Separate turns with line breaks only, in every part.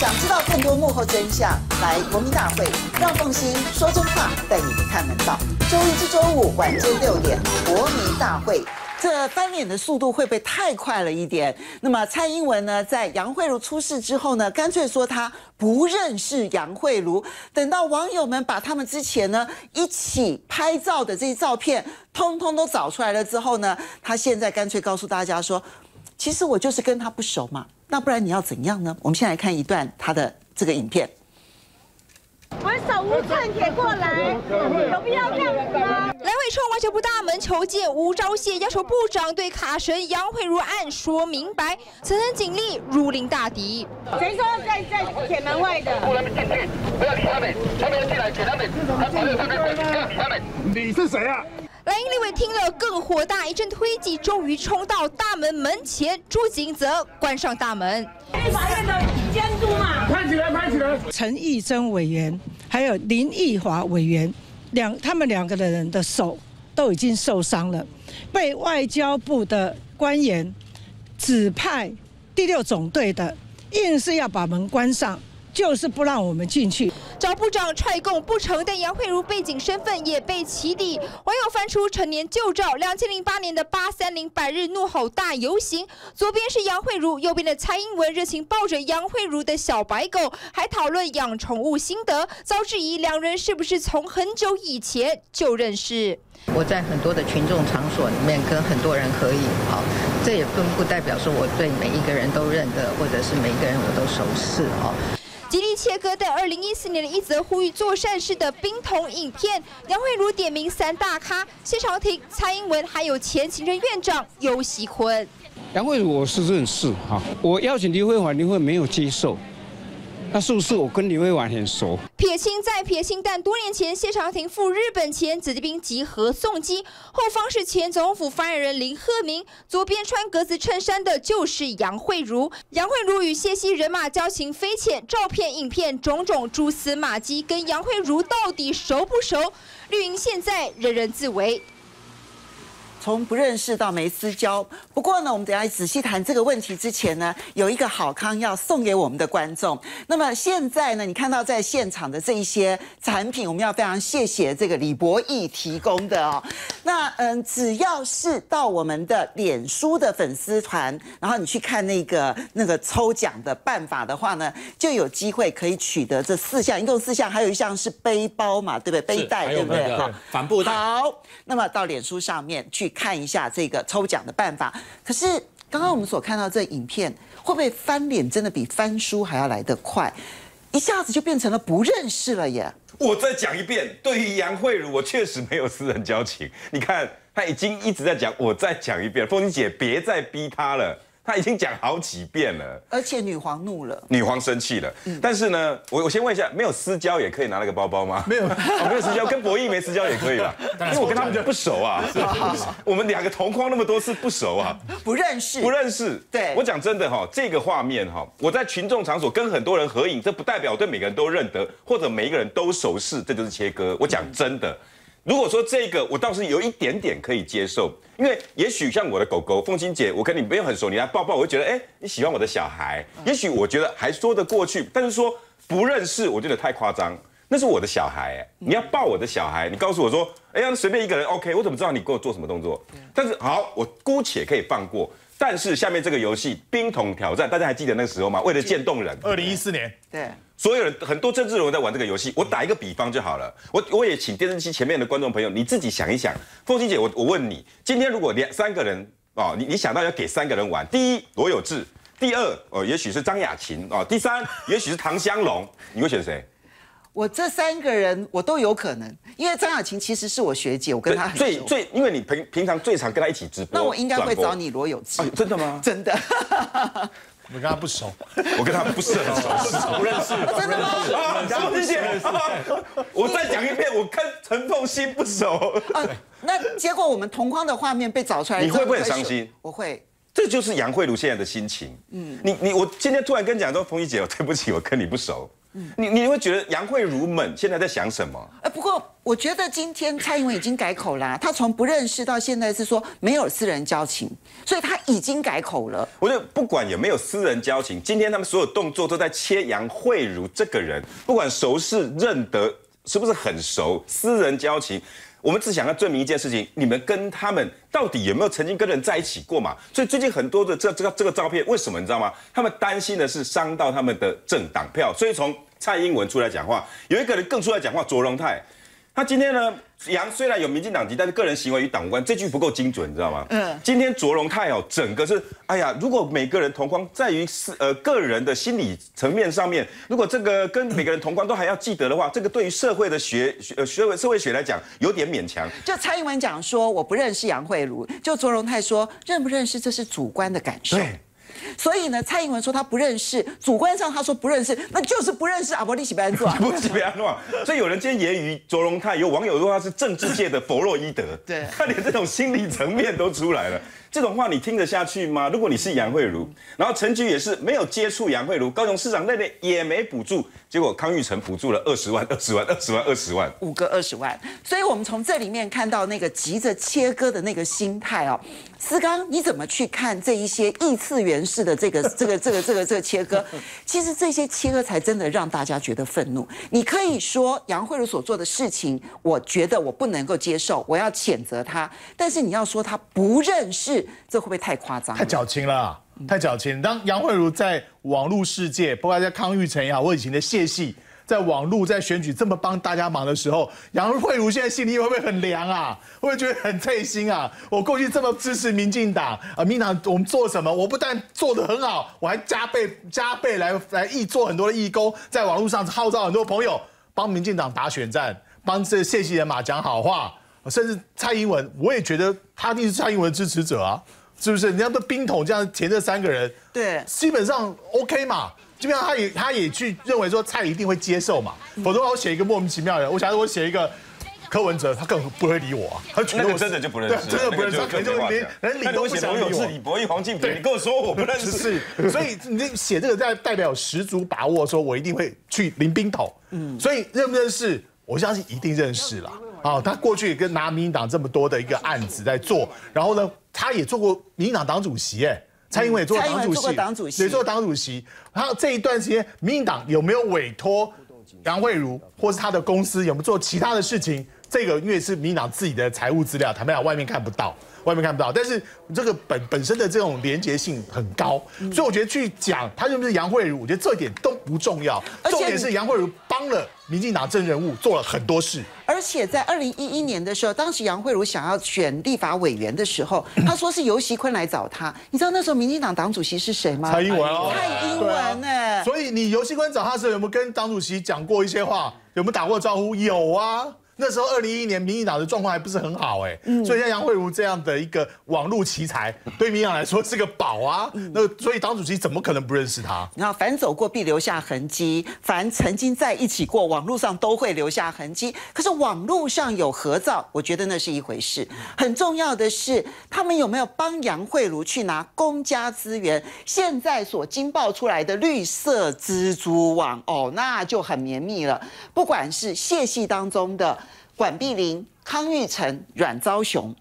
想知道更多幕后真相，来国民大会，让凤欣说真话，带你看门道。周一至周五晚间六点，国民大会。这翻脸的速度会不会太快了一点？那么蔡英文呢，在杨慧茹出事之后呢，干脆说他不认识杨慧茹。等到网友们把他们之前呢一起拍照的这些照片，通通都找出来了之后呢，他现在干脆告诉大家说，其实我就是跟他不熟嘛。那不然你要怎样呢？我们先来看一段他的这个影片。
我手无寸铁过来，有必要这样子吗？
来回冲外交部大门求见吴钊燮，要求部长对卡神杨慧如案说明白。层层警力如临大敌。
谁说在在铁门外的？
不能进去，不要理他们，他们要进来给他们，他保佑他们，不要理他们。
你是谁啊？
蓝英立委听了更火大，一阵推挤，终于冲到大门门前，朱景则关上大门。
法院的监督嘛，
拍起来，拍起来！
陈义珍委员还有林义华委员，两他们两个的人的手都已经受伤了，被外交部的官员指派第六总队的，硬是要把门关上。就是不让我们进去。
找部长踹供不成，但杨慧茹背景身份也被起底。网友翻出陈年旧照，两千零八年的八三零百日怒吼大游行，左边是杨慧茹，右边的蔡英文热情抱着杨慧茹的小白狗，还讨论养宠物心得，遭质疑两人是不是从很久以前就认识。
我在很多的群众场所里面跟很多人合影，好，这也并不代表说我对每一个人都认得，或者是每一个人我都熟识，哦。
吉利切割在二零一四年的一则呼吁做善事的冰桶影片，杨慧如点名三大咖：谢长廷、蔡英文，还有前行政院长尤喜坤。
杨慧如我是认识哈，我邀请李慧华，李慧没有接受。那是不是我跟李慧婉很熟？
撇清在撇清，但多年前谢长廷赴日本前，子弟兵集合送机，后方是前总统府发言人林鹤鸣，左边穿格子衬衫的就是杨慧茹。杨慧茹与谢希人马交情匪浅，照片、影片种种蛛丝马迹，跟杨慧茹到底熟不熟？绿营现在人人自危。
从不认识到没私交，不过呢，我们等下仔细谈这个问题之前呢，有一个好康要送给我们的观众。那么现在呢，你看到在现场的这一些产品，我们要非常谢谢这个李博义提供的哦。那嗯，只要是到我们的脸书的粉丝团，然后你去看那个那个抽奖的办法的话呢，就有机会可以取得这四项，一共四项，还有一项是背包嘛，对不对？背带，对不对？
好，帆布袋。
好，那么到脸书上面去。看一下这个抽奖的办法。可是刚刚我们所看到这影片，会不会翻脸真的比翻书还要来得快？一下子就变成了不认识了耶！
我再讲一遍，对于杨慧茹，我确实没有私人交情。你看，他已经一直在讲，我再讲一遍，凤姐别再逼他了。他已经讲好几遍了，
而且女皇怒了，
女皇生气了。但是呢，我我先问一下，没有私交也可以拿那个包包吗？
没有，
没有私交，跟博弈没私交也可以啦？因为我跟他们不熟啊，我们两个同框那么多次不熟啊，
不认识，
不认识。
对，
我讲真的哈，这个画面哈，我在群众场所跟很多人合影，这不代表对每个人都认得，或者每一个人都熟识，这就是切割。我讲真的。如果说这个我倒是有一点点可以接受，因为也许像我的狗狗凤青姐，我跟你没有很熟，你来抱抱，我会觉得哎你喜欢我的小孩，也许我觉得还说得过去。但是说不认识，我觉得太夸张。那是我的小孩，你要抱我的小孩，你告诉我说，哎呀随便一个人 OK，我怎么知道你给我做什么动作？但是好，我姑且可以放过。但是下面这个游戏冰桶挑战，大家还记得那个时候吗？为了见动人，
二零一四年，
对。
所有人很多政治人物在玩这个游戏，我打一个比方就好了。我我也请电视机前面的观众朋友，你自己想一想。凤青姐，我我问你，今天如果两三个人哦，你你想到要给三个人玩，第一罗有志，第二哦也许是张雅琴哦，第三也许是唐香龙，你会选谁？
我这三个人我都有可能，因为张雅琴其实是我学姐，我跟她
最最，因为你平平常最常跟她一起直播，
那我应该会找你罗有志。
真的吗？
真的。
我跟他不熟，
我跟他不是很熟，
不认识，
真的吗？
张姐，我再讲一遍，我跟陈凤欣不熟。啊，
那结果我们同框的画面被找出来，
你会不会很伤心？
我会。
这就是杨慧茹现在的心情。嗯，你你我今天突然跟你讲说，凤仪姐，我对不起，我跟你不熟。嗯你你会觉得杨慧茹们现在在想什么？
哎，不过我觉得今天蔡英文已经改口啦，他从不认识到现在是说没有私人交情，所以他已经改口了。
我觉得不管有没有私人交情，今天他们所有动作都在切杨慧茹这个人，不管熟识认得是不是很熟，私人交情。我们只想要证明一件事情：你们跟他们到底有没有曾经跟人在一起过嘛？所以最近很多的这这个这个照片，为什么你知道吗？他们担心的是伤到他们的政党票，所以从蔡英文出来讲话，有一个人更出来讲话，卓荣泰，他今天呢？杨虽然有民进党籍，但是个人行为与党无关，这句不够精准，你知道吗？嗯。今天卓荣泰哦，整个是，哎呀，如果每个人同框，在于是呃个人的心理层面上面，如果这个跟每个人同框都还要记得的话，这个对于社会的学呃社会社会学来讲有点勉强。
就蔡英文讲说我不认识杨慧茹，就卓荣泰说认不认识这是主观的感受。
对。
所以呢，蔡英文说他不认识，主观上他说不认识，那就是不认识阿伯利喜贝安诺，
不喜贝安诺。所以有人今天揶揄卓荣泰，有网友说他是政治界的弗洛伊德，
对，
他连这种心理层面都出来了。这种话你听得下去吗？如果你是杨慧茹，然后陈菊也是没有接触杨慧茹，高雄市长那边也没补助，结果康裕成补助了二十万、二十万、二十万、二十万，
五个二十万。所以我们从这里面看到那个急着切割的那个心态哦。思刚，你怎么去看这一些异次元式的这个、这个、这个、这个、这个切割？其实这些切割才真的让大家觉得愤怒。你可以说杨慧茹所做的事情，我觉得我不能够接受，我要谴责他。但是你要说他不认识。这会不会太夸张？
太矫情了，太矫情。当杨慧茹在网络世界，包括在康裕成也好，我以前的谢系，在网络在选举这么帮大家忙的时候，杨慧茹现在心里会不会很凉啊？会不会觉得很脆心啊？我过去这么支持民进党啊，民党我们做什么？我不但做得很好，我还加倍加倍来来义做很多的义工，在网络上号召很多朋友帮民进党打选战，帮这谢系人马讲好话。甚至蔡英文，我也觉得他一定是蔡英文的支持者啊，是不是？人家的冰桶这样填这三个人，
对，
基本上 OK 嘛。基本上他也他也去认为说蔡一定会接受嘛，否则我写一个莫名其妙的，我想如我写一个柯文哲，他根本不会理我啊。他
觉得我真的就不认识，
真的不认识，可能就连连理都不想理我。
李博义、黄敬平，你跟我说我不认识，
所以你写这个代代表十足把握，说我一定会去临冰桶。嗯，所以认不认识，我相信一定认识了。啊，他过去跟拿民进党这么多的一个案子在做，然后呢，他也做过民进党党主席，哎，蔡英文也做过党主席，也做党主席。他这一段时间，民进党有没有委托杨慧茹，或是他的公司有没有做其他的事情？这个因为是民进党自己的财务资料，坦白讲，外面看不到。外面看不到，但是这个本本身的这种连结性很高，所以我觉得去讲他是不是杨慧茹，我觉得这一点都不重要，重点是杨慧茹帮了民进党政人物做了很多事。
而且在二零一一年的时候，当时杨慧茹想要选立法委员的时候，他说是尤熙坤来找他。你知道那时候民进党党主席是谁吗？
蔡英文
哦，蔡英文呢？
所以你尤熙坤找他的时候，有没有跟党主席讲过一些话？有没有打过招呼？有啊。那时候二零一一年，民进党的状况还不是很好哎，所以像杨慧茹这样的一个网络奇才，对民进党来说是个宝啊。那所以党主席怎么可能不认识他？
然后凡走过必留下痕迹，凡曾经在一起过，网络上都会留下痕迹。可是网络上有合照，我觉得那是一回事。很重要的是，他们有没有帮杨慧茹去拿公家资源？现在所惊爆出来的绿色蜘蛛网，哦，那就很绵密了。不管是谢系当中的。管碧玲、康裕成、阮昭雄，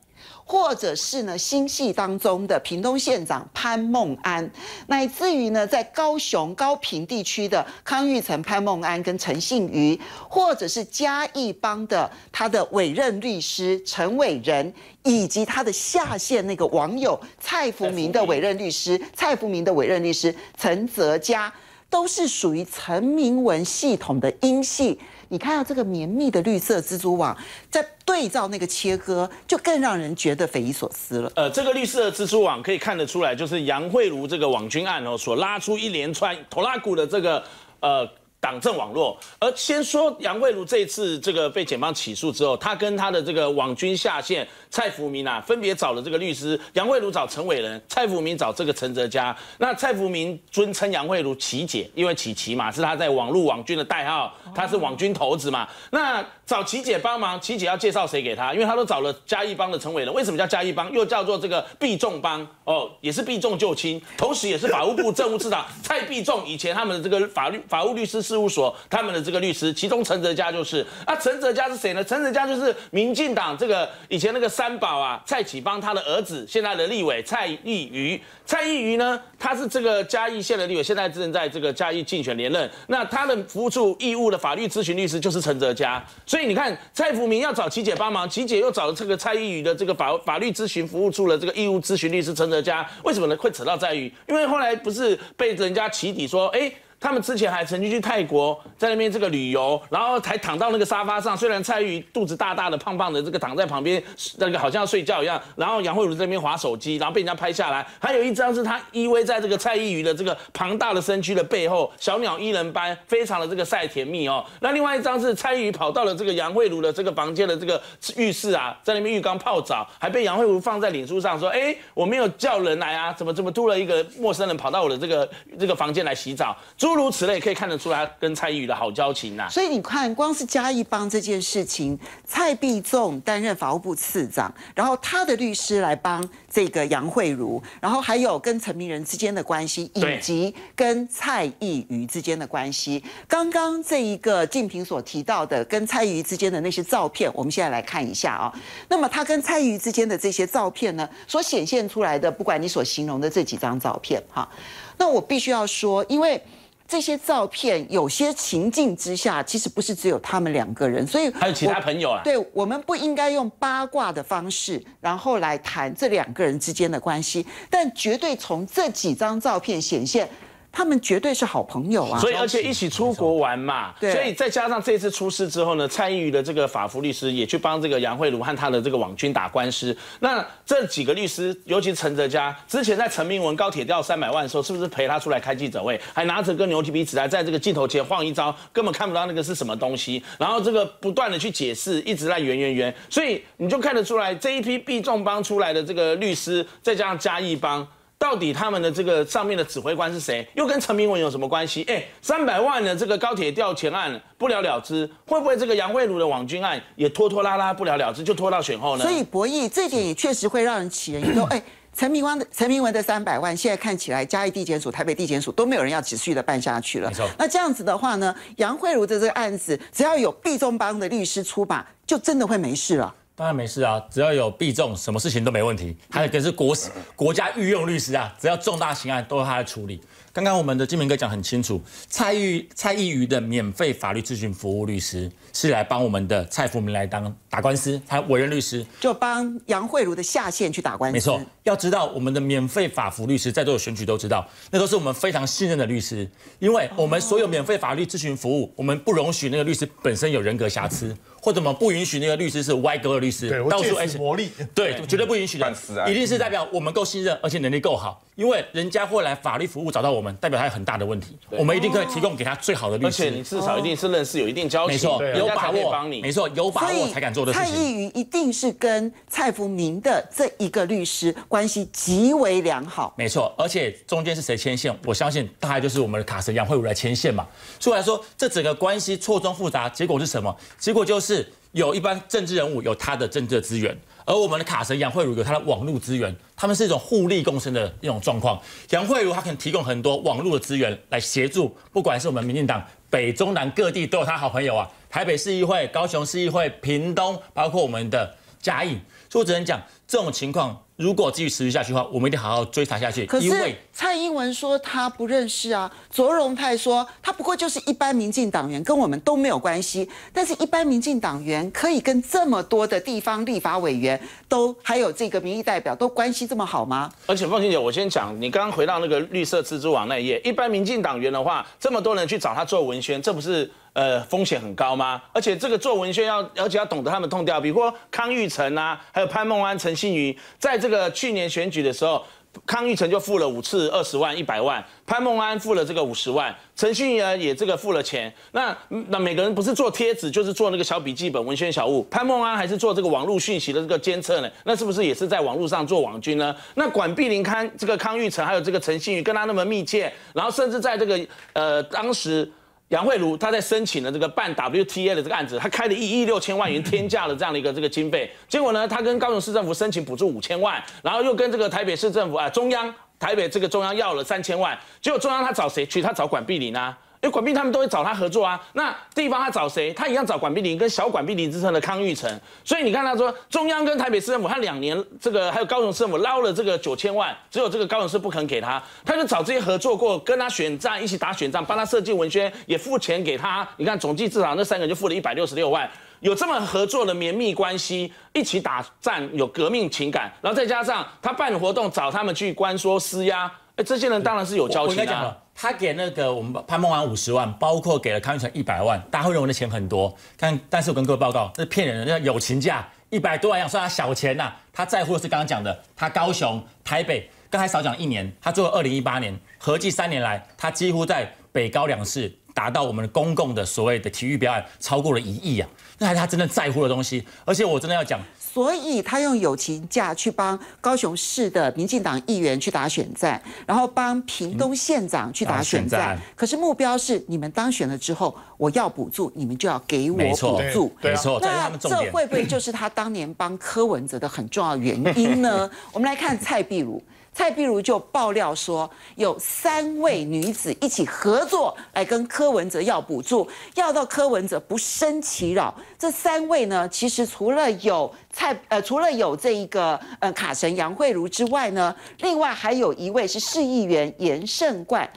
或者是呢新系当中的屏东县长潘孟安，乃至于呢在高雄高平地区的康裕成、潘孟安跟陈信瑜，或者是嘉义帮的他的委任律师陈伟仁，以及他的下线那个网友蔡福明的委任律师蔡福明的委任律师陈泽嘉，都是属于陈明文系统的英系。你看到这个绵密的绿色蜘蛛网，在对照那个切割，就更让人觉得匪夷所思了。
呃，这个绿色蜘蛛网可以看得出来，就是杨慧茹这个网军案哦，所拉出一连串头拉骨的这个呃。党政网络，而先说杨慧茹这一次这个被检方起诉之后，他跟他的这个网军下线蔡福明啊，分别找了这个律师，杨慧茹找陈伟仁，蔡福明找这个陈泽佳。那蔡福明尊称杨慧茹琪姐，因为琪琪嘛是他在网络网军的代号，他是网军头子嘛。那找琪姐帮忙，琪姐要介绍谁给他？因为他都找了嘉义帮的陈伟仁，为什么叫嘉义帮？又叫做这个必仲帮哦，也是必仲旧亲，同时也是法务部政务次长蔡必仲以前他们的这个法律法务律师。事务所他们的这个律师，其中陈泽嘉就是啊，陈泽嘉是谁呢？陈泽嘉就是民进党这个以前那个三宝啊，蔡启邦他的儿子，现在的立委蔡意瑜。蔡意瑜呢，他是这个嘉义县的立委，现在正在这个嘉义竞选连任。那他的服务处义务的法律咨询律师就是陈泽嘉。所以你看，蔡福明要找琪姐帮忙，琪姐又找了这个蔡意瑜的这个法法律咨询服务处的这个义务咨询律师陈泽嘉。为什么呢？会扯到在于，因为后来不是被人家起底说，哎。他们之前还曾经去泰国，在那边这个旅游，然后还躺到那个沙发上。虽然蔡玉肚子大大的、胖胖的，这个躺在旁边，那个好像要睡觉一样。然后杨慧茹在那边划手机，然后被人家拍下来。还有一张是他依偎在这个蔡依瑜的这个庞大的身躯的背后，小鸟依人般，非常的这个晒甜蜜哦。那另外一张是蔡依瑜跑到了这个杨慧茹的这个房间的这个浴室啊，在那边浴缸泡澡，还被杨慧茹放在脸书上说：“哎，我没有叫人来啊，怎么怎么突了一个陌生人跑到我的这个这个房间来洗澡？”诸如此类，可以看得出来跟蔡依宇的好交情呐。
所以你看，光是嘉义帮这件事情，蔡必仲担任法务部次长，然后他的律师来帮这个杨慧茹，然后还有跟陈明仁之间的关系，以及跟蔡意瑜之间的关系。刚刚这一个静平所提到的跟蔡意瑜之间的那些照片，我们现在来看一下啊。那么他跟蔡意瑜之间的这些照片呢，所显现出来的，不管你所形容的这几张照片，哈，那我必须要说，因为。这些照片有些情境之下，其实不是只有他们两个人，所以
还有其他朋友啊。
对，我们不应该用八卦的方式，然后来谈这两个人之间的关系，但绝对从这几张照片显现。他们绝对是好朋友啊，
所以而且一起出国玩嘛，所以再加上这次出事之后呢，蔡依瑜的这个法服律师也去帮这个杨慧茹和他的这个网军打官司。那这几个律师，尤其陈哲嘉，之前在陈明文高铁掉三百万的时候，是不是陪他出来开记者会，还拿着个牛皮纸来在这个镜头前晃一招，根本看不到那个是什么东西，然后这个不断的去解释，一直在圆圆圆，所以你就看得出来这一批避重帮出来的这个律师，再加上嘉义帮。到底他们的这个上面的指挥官是谁？又跟陈明文有什么关系？哎，三百万的这个高铁调钱案不了了之，会不会这个杨慧茹的网军案也拖拖拉拉不了了之，就拖到选后呢？
所以博弈这点也确实会让人起人疑窦。哎，陈明光的陈明文的三百万，现在看起来嘉义地检署、台北地检署都没有人要持续的办下去了。那这样子的话呢，杨慧茹的这个案子，只要有毕中邦的律师出马，就真的会没事了。
当然没事啊，只要有必中，什么事情都没问题。还有一个是国国家御用律师啊，只要重大刑案都是他来处理。刚刚我们的金明哥讲很清楚，蔡玉蔡意瑜的免费法律咨询服务律师是来帮我们的蔡福明来当打官司，他委任律师
就帮杨慧茹的下线去打官司。
没错，要知道我们的免费法服律师在座的选举都知道，那都是我们非常信任的律师，因为我们所有免费法律咨询服务，我们不容许那个律师本身有人格瑕疵。或者我们不允许那个律师是歪哥的律师，
到处哎魔力，
对，绝对不允许的，一定是代表我们够信任，而且能力够好。因为人家会来法律服务找到我们，代表他有很大的问题，我们一定可以提供给他最好的律
师。而且你至少一定是认识，有一定交情，
没错，有把握帮你，没错，有把握才敢做的事情。
蔡依瑜一定是跟蔡福明的这一个律师关系极为良好，
没错。而且中间是谁牵线？我相信大概就是我们的卡神杨慧茹来牵线嘛。所以来说，这整个关系错综复杂，结果是什么？结果就是。有一般政治人物有他的政治资源，而我们的卡神杨惠如有他的网络资源，他们是一种互利共生的一种状况。杨惠如他可能提供很多网络的资源来协助，不管是我们民进党北中南各地都有他好朋友啊，台北市议会、高雄市议会、屏东，包括我们的嘉义，所以我只能讲这种情况。如果继续持续下去的话，我们一定好好追查下去。
可是蔡英文说他不认识啊，卓荣泰说他不过就是一般民进党员，跟我们都没有关系。但是，一般民进党员可以跟这么多的地方立法委员都还有这个民意代表都关系这么好吗？
而且，凤琴姐，我先讲，你刚刚回到那个绿色蜘蛛网那一页，一般民进党员的话，这么多人去找他做文宣，这不是呃风险很高吗？而且这个做文宣要，而且要懂得他们痛调，比如说康裕成啊，还有潘孟安、陈信瑜，在这。个去年选举的时候，康裕成就付了五次二十万、一百万，潘孟安付了这个五十万，陈信瑜也这个付了钱。那那每个人不是做贴纸，就是做那个小笔记本、文宣小物。潘孟安还是做这个网络讯息的这个监测呢？那是不是也是在网络上做网军呢？那管碧林康这个康裕成还有这个陈信瑜跟他那么密切，然后甚至在这个呃当时。杨慧茹她在申请了这个办 WTA 的这个案子，她开了一亿六千万元天价的这样的一个这个经费，结果呢，她跟高雄市政府申请补助五千万，然后又跟这个台北市政府啊中央台北这个中央要了三千万，结果中央他找谁去？他找管碧玲啊。因为管碧他们都会找他合作啊。那地方他找谁？他一样找管碧林跟小管碧林之称的康裕成。所以你看他说，中央跟台北市政府，他两年这个还有高雄市政府捞了这个九千万，只有这个高雄市不肯给他，他就找这些合作过，跟他选战一起打选战，帮他设计文宣，也付钱给他。你看总计至少那三个人就付了一百六十六万。有这么合作的绵密关系，一起打战，有革命情感，然后再加上他办活动找他们去关说施压，哎，这些人当然是有交情啊。
他给那个我们潘孟安五十万，包括给了康裕成一百万，大家会认为的钱很多，但但是我跟各位报告，这是骗人的，那友情价一百多万，算他小钱呐。他在乎的是刚刚讲的，他高雄、台北，刚才少讲一年，他做了二零一八年，合计三年来，他几乎在北高两市达到我们公共的所谓的体育表演超过了一亿啊。那还是他真正在乎的东西，而且我真的要讲，
所以他用友情价去帮高雄市的民进党议员去打选战，然后帮屏东县长去打选战。可是目标是你们当选了之后，我要补助，你们就要给我补助。
没错，
那这会不会就是他当年帮柯文哲的很重要原因呢？我们来看蔡壁如。蔡碧如就爆料说，有三位女子一起合作来跟柯文哲要补助，要到柯文哲不生其扰。这三位呢，其实除了有蔡呃，除了有这一个呃卡神杨慧茹之外呢，另外还有一位是市议员严胜冠。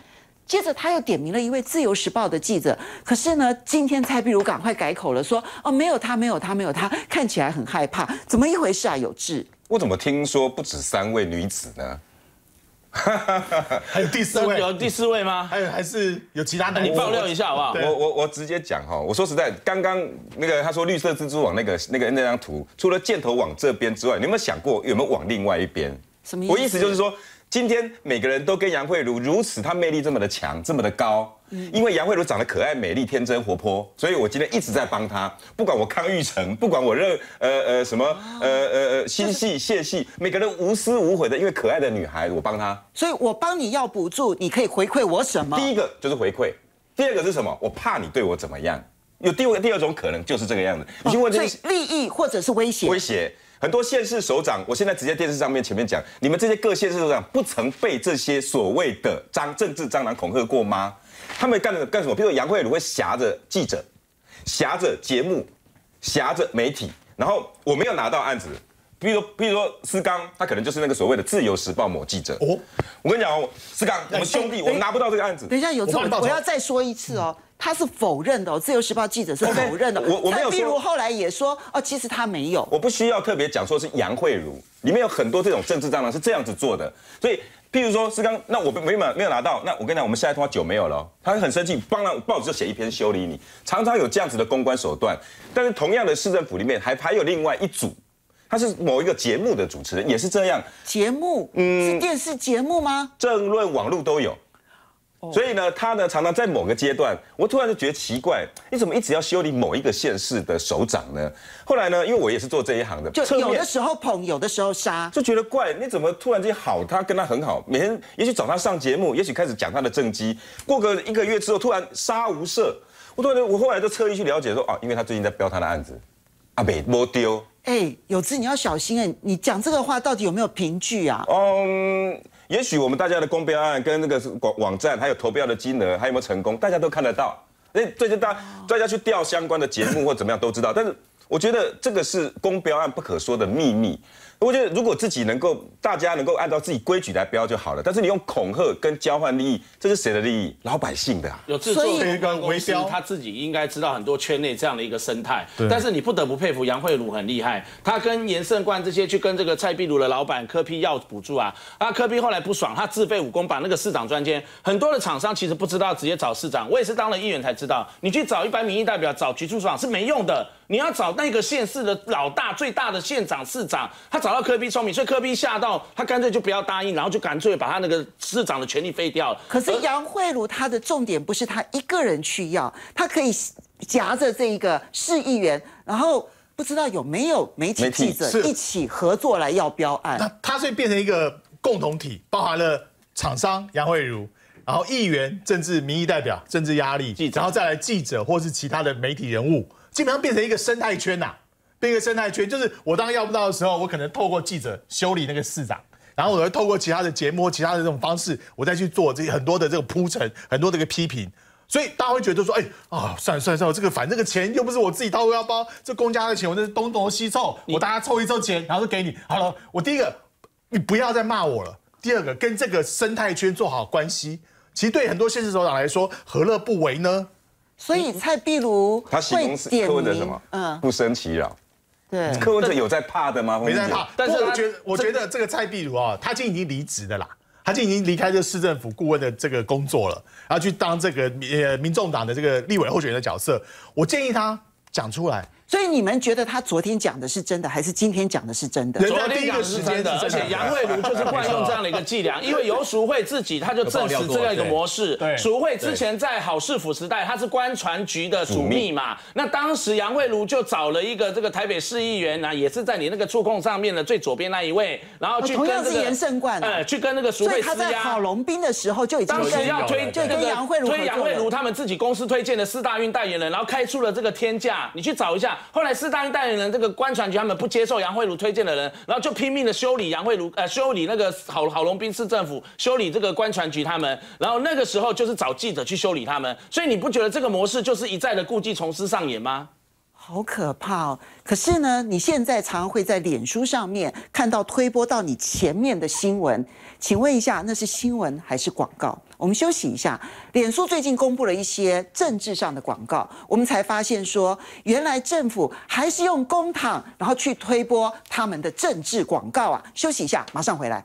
接着他又点名了一位自由时报的记者，可是呢，今天蔡碧如赶快改口了，说哦，没有他，没有他，没有他，看起来很害怕，怎么一回事啊？有志。
我怎么听说不止三位女子呢？
还有第四位？
有第四位吗？
还有还是有其他的？
你爆料一下好不好？
我我我直接讲哈，我说实在，刚刚那个他说绿色蜘蛛网那个那个那张图，除了箭头往这边之外，你有没有想过有没有往另外一边？
什么意思？
我意思就是说。今天每个人都跟杨慧茹如此，她魅力这么的强，这么的高。因为杨慧茹长得可爱、美丽、天真、活泼，所以我今天一直在帮她。不管我康玉成，不管我任呃呃什么呃呃呃心系谢系，每个人无私无悔的，因为可爱的女孩，我帮她。
所以我帮你要补助，你可以回馈我什么？
第一个就是回馈，第二个是什么？我怕你对我怎么样？有第二第二种可能就是这个样子。你去问这
利益或者是威胁？
威胁。很多县市首长，我现在直接电视上面前面讲，你们这些各县市首长不曾被这些所谓的张政治蟑螂恐吓过吗？他们干干什么？比如说杨慧茹会挟着记者，挟着节目，挟着媒体，然后我没有拿到案子，比如说，比如说思刚，他可能就是那个所谓的自由时报某记者。哦，我跟你讲哦，思刚，我们兄弟，我们拿不到这个案子。
等一下有这么，我要再说一次哦。他是否认的，《自由时报》记者是否认的。
我我没有说。
如后来也说，哦，其实他没有。
我不需要特别讲说是杨慧茹，里面有很多这种政治蟑螂是这样子做的。所以，譬如说是刚，那我没有没有拿到，那我跟你讲，我们下一通话酒没有了，他很生气，帮了报纸就写一篇修理你，常常有这样子的公关手段。但是同样的市政府里面还还有另外一组，他是某一个节目的主持人，也是这样。
节目，嗯，是电视节目吗？
政论网络都有。所以呢，他呢常常在某个阶段，我突然就觉得奇怪，你怎么一直要修理某一个县市的首长呢？后来呢，因为我也是做这一行的，
就有的时候捧，有的时候杀，
就觉得怪，你怎么突然间好？他跟他很好，每天也许找他上节目，也许开始讲他的政绩，过个一个月之后，突然杀无赦。我突然我后来就特意去了解说，啊，因为他最近在标他的案子，阿北摸丢。
哎，有志你要小心哎，你讲这个话到底有没有凭据啊？
嗯。也许我们大家的公标案跟那个网网站，还有投标的金额，还有没有成功，大家都看得到。那最近大大家去调相关的节目或怎么样都知道。但是我觉得这个是公标案不可说的秘密。我觉得如果自己能够，大家能够按照自己规矩来标就好了。但是你用恐吓跟交换利益，这是谁的利益？老百姓的。
有制作一个微标，他自己应该知道很多圈内这样的一个生态。但是你不得不佩服杨慧茹很厉害，他跟严胜冠这些去跟这个蔡壁如的老板柯批要补助啊。啊，柯批后来不爽，他自废武功，把那个市长专监。很多的厂商其实不知道，直接找市长。我也是当了议员才知道，你去找一般民意代表，找局处长是没用的。你要找那个县市的老大、最大的县长、市长，他找到柯比聪明，所以柯比吓到他，干脆就不要答应，然后就干脆把他那个市长的权利废掉了。
可是杨慧茹他的重点不是他一个人去要，他可以夹着这一个市议员，然后不知道有没有媒体记者一起合作来要标案。
那他所以变成一个共同体，包含了厂商杨慧茹，然后议员、政治民意代表、政治压力，然后再来记者或是其他的媒体人物。基本上变成一个生态圈呐，变一个生态圈，就是我当要不到的时候，我可能透过记者修理那个市长，然后我会透过其他的节目、其他的这种方式，我再去做这些很多的这个铺陈，很多的一个批评。所以大家会觉得说，哎啊，算了算了算了，这个反正这个钱又不是我自己掏腰包，这公家的钱，我这是东挪西凑，我大家凑一凑钱，然后就给你。好了，我第一个，你不要再骂我了。第二个，跟这个生态圈做好关系，其实对很多县市首长来说，何乐不为呢？
所以蔡壁如
他形容
是
柯文哲什么？嗯，不生其扰。
对，
柯文哲有在怕的吗？
没在怕。但是我觉得，我觉得这个蔡壁如啊，他今已经离职的啦，他今已经离开这市政府顾问的这个工作了，然后去当这个呃民众党的这个立委候选人的角色。我建议他讲出来。
所以你们觉得他昨天讲的是真的，还是今天讲的是真的？
昨天讲的是真的，而且杨慧茹就是惯用这样的一个伎俩，因为游淑慧自己他就证实这样一个模式。淑慧之前在好市府时代，他是官船局的主秘嘛，那当时杨慧茹就找了一个这个台北市议员呢，也是在你那个触控上面的最左边那一位，然后去
同样是严胜冠，
呃，去跟那个淑慧施压。
他在跑龙斌的时候就已经
当时要推，
就跟杨慧茹
推杨慧茹他们自己公司推荐的四大运代言人，然后开出了这个天价，你去找一下，后来四大代。言人这个官船局他们不接受杨慧茹推荐的人，然后就拼命的修理杨慧茹，呃，修理那个郝郝龙斌市政府，修理这个官船局他们，然后那个时候就是找记者去修理他们，所以你不觉得这个模式就是一再的故技重施上演吗？
好可怕哦！可是呢，你现在常会在脸书上面看到推播到你前面的新闻，请问一下，那是新闻还是广告？我们休息一下。脸书最近公布了一些政治上的广告，我们才发现说，原来政府还是用公帑，然后去推播他们的政治广告啊！休息一下，马上回来。